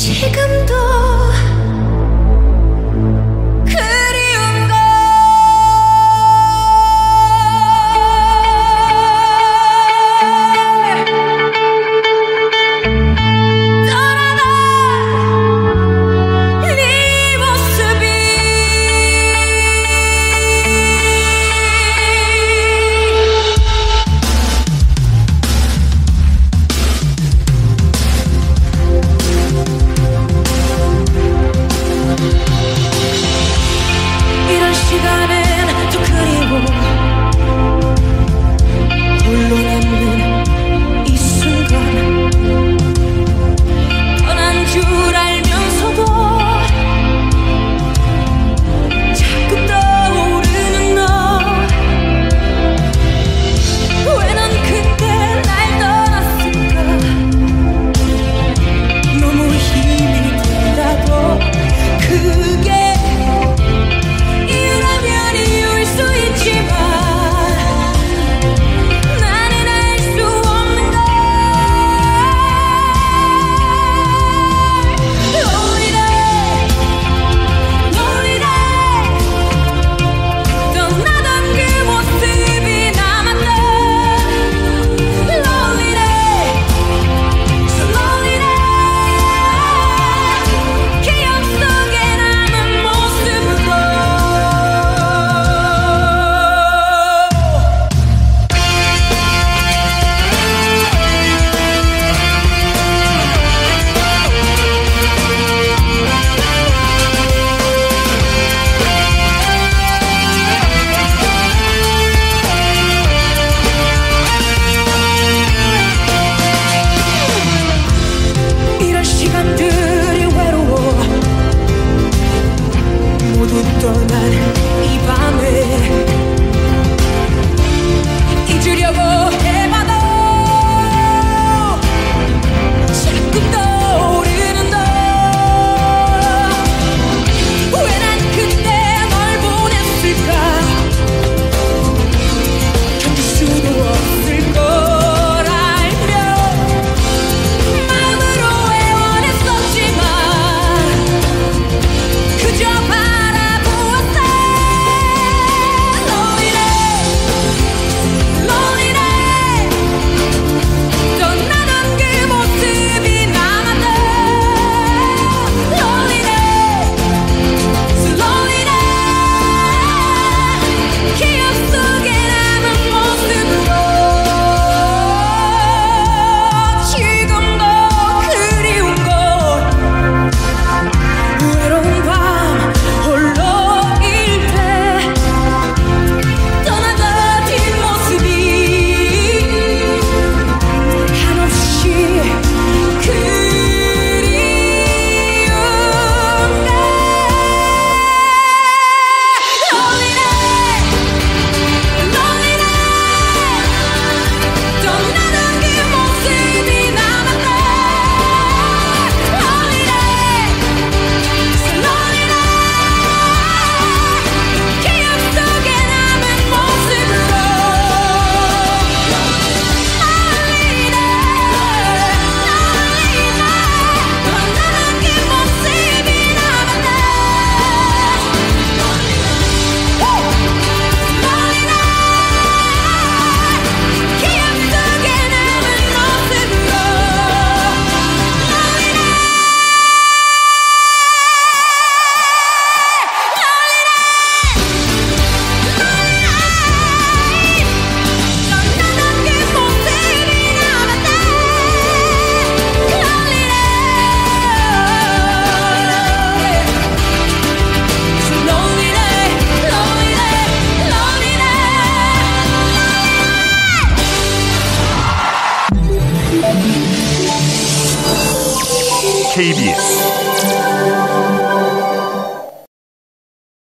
지금도 your. KBS.